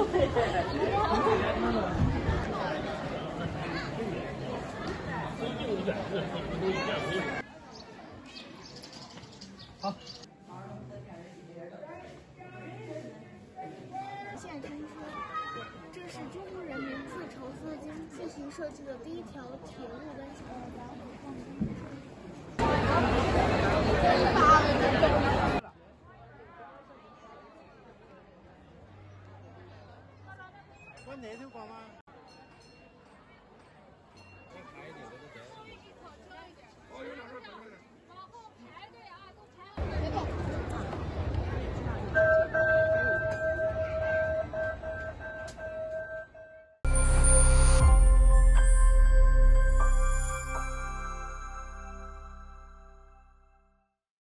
好。建成车，这是中国人民自筹资金、自行设计的第一条铁路。的。我哪地过吗？